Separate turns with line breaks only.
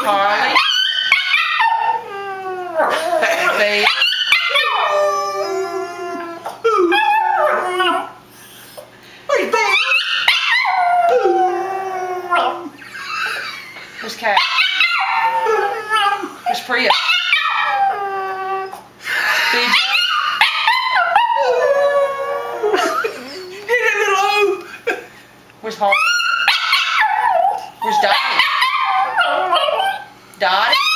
Carly. Faith. Where's Cat? Where's Priya? Where's Where's dotted